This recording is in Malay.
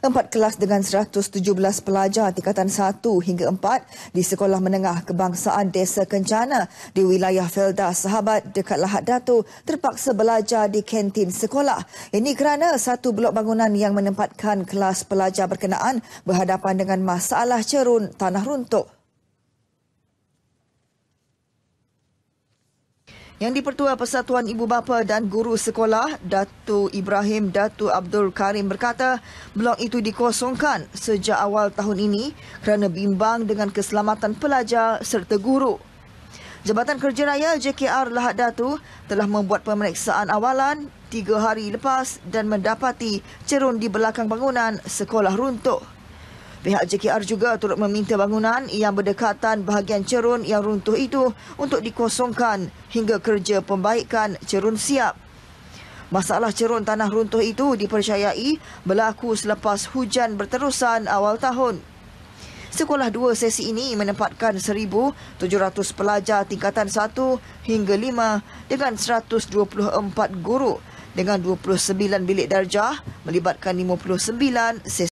Empat kelas dengan 117 pelajar tingkatan 1 hingga 4 di Sekolah Menengah Kebangsaan Desa Kencana di wilayah Felda Sahabat dekat Lahad Datu terpaksa belajar di kantin sekolah. Ini kerana satu blok bangunan yang menempatkan kelas pelajar berkenaan berhadapan dengan masalah cerun tanah runtuh. Yang Dipertua Persatuan Ibu Bapa dan Guru Sekolah, Datu Ibrahim Datu Abdul Karim berkata, blok itu dikosongkan sejak awal tahun ini kerana bimbang dengan keselamatan pelajar serta guru. Jabatan Kerja Raya JKR Lahad Datu telah membuat pemeriksaan awalan tiga hari lepas dan mendapati cerun di belakang bangunan sekolah runtuh. Pihak JKR juga turut meminta bangunan yang berdekatan bahagian cerun yang runtuh itu untuk dikosongkan hingga kerja pembaikan cerun siap. Masalah cerun tanah runtuh itu dipercayai berlaku selepas hujan berterusan awal tahun. Sekolah dua sesi ini menempatkan 1,700 pelajar tingkatan 1 hingga 5 dengan 124 guru dengan 29 bilik darjah melibatkan 59 sesi.